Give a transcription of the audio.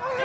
Oh.